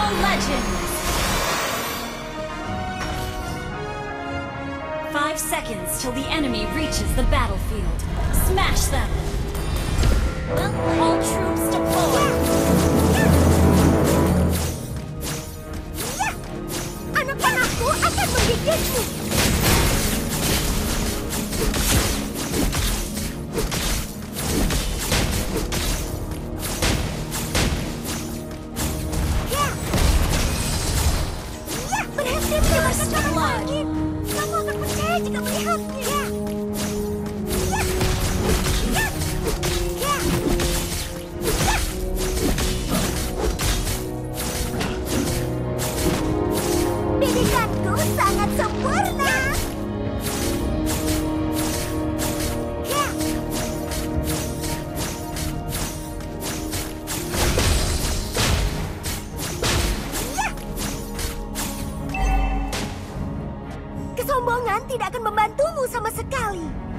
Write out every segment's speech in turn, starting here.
Mobile Legends! Five seconds till the enemy reaches the battlefield. Smash them! All troops deployed! Yeah! Ano pa ako? Akan mengigitmu! tidak akan membantumu sama sekali.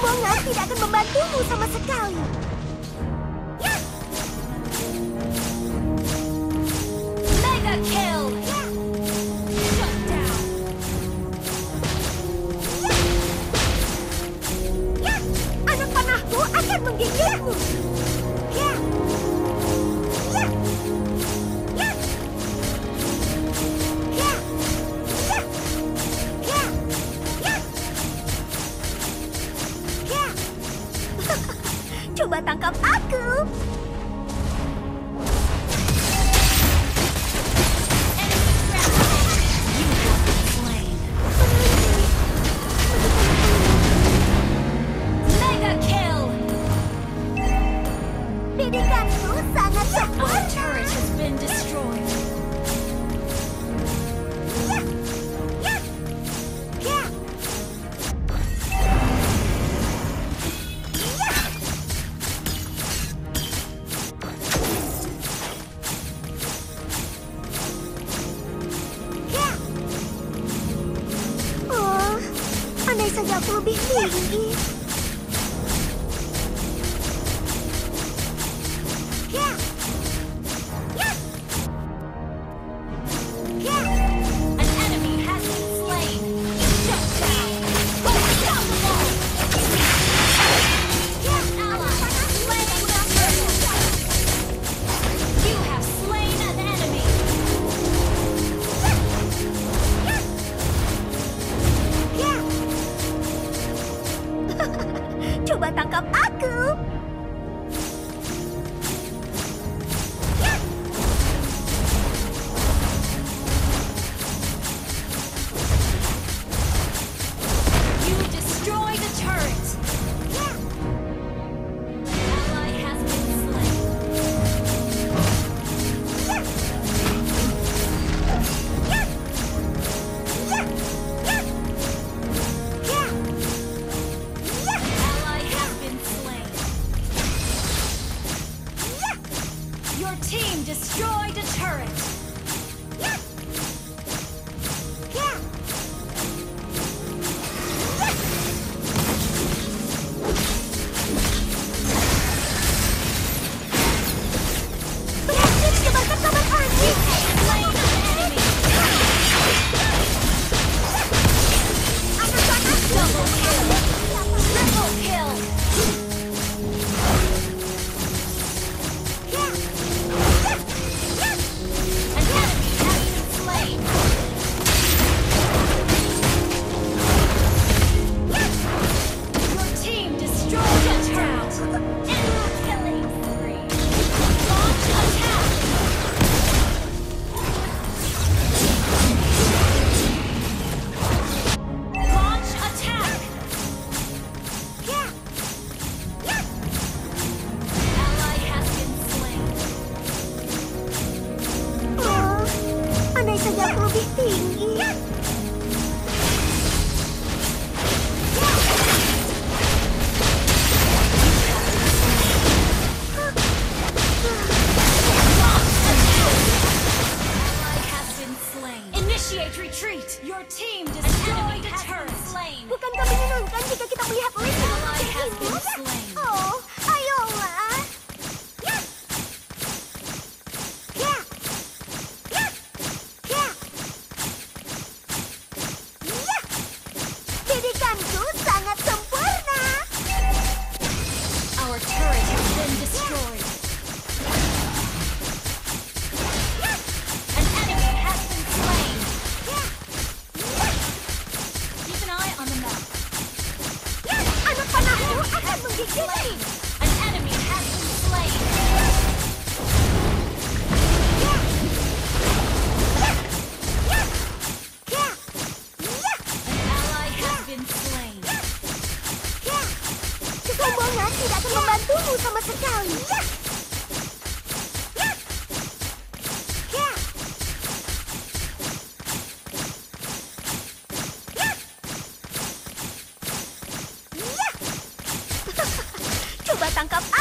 Semua tidak akan membantumu sama sekali. Ya. Mega kill. Ya. ya. ya. Anak panahku akan menggigitmu. coba tangkap aku. Sangat cepat. Our turret has been destroyed. andai saja aku lebih tinggi. 쌍값 아!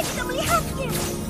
你怎么能这样？